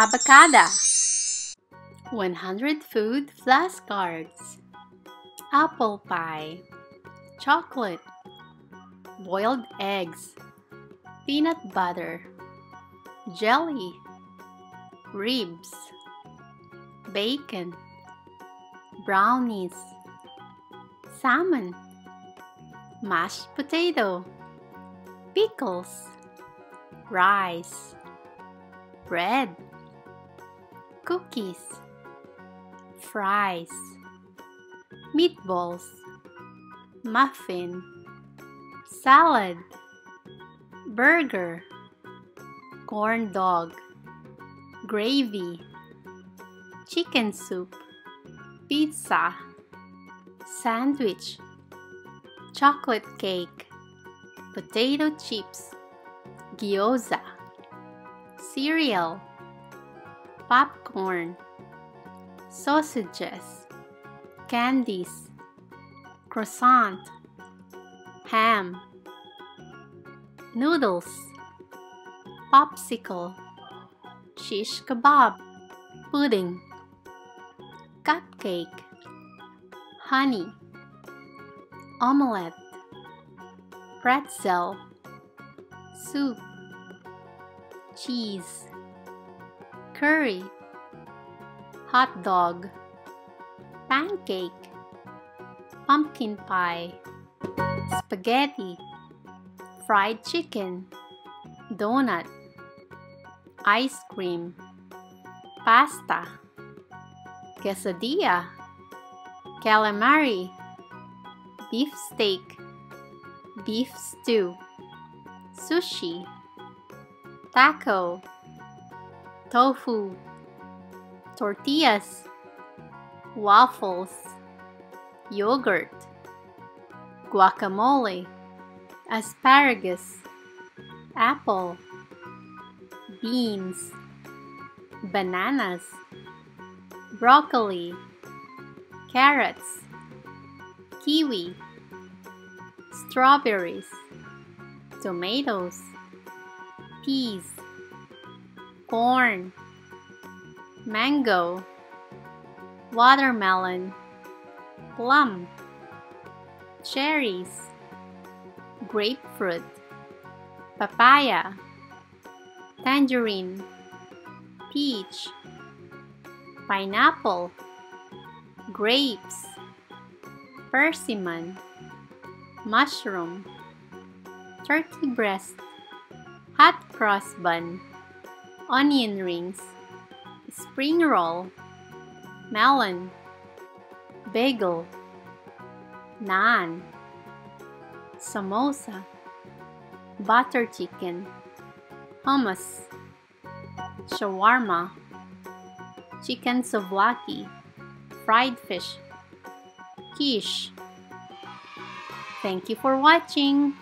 Avocado 100 food flashcards. Apple pie. Chocolate. Boiled eggs. Peanut butter. Jelly. Ribs. Bacon. Brownies. Salmon. Mashed potato. Pickles. Rice. Bread Cookies Fries Meatballs Muffin Salad Burger Corn dog Gravy Chicken soup Pizza Sandwich Chocolate cake Potato chips Gyoza Cereal Popcorn Sausages Candies Croissant Ham Noodles Popsicle Shish kebab Pudding Cupcake Honey Omelette Pretzel Soup Cheese Curry Hot dog Pancake Pumpkin pie Spaghetti Fried chicken Donut Ice cream Pasta Quesadilla Calamari Beef steak Beef stew Sushi Taco Tofu Tortillas Waffles Yogurt Guacamole Asparagus Apple Beans Bananas Broccoli Carrots Kiwi Strawberries Tomatoes Peas Corn Mango Watermelon Plum Cherries Grapefruit Papaya Tangerine Peach Pineapple Grapes Persimmon Mushroom Turkey breast Hot cross bun Onion rings Spring roll Melon Bagel Naan Samosa Butter chicken Hummus Shawarma Chicken souvlaki Fried fish Quiche Thank you for watching.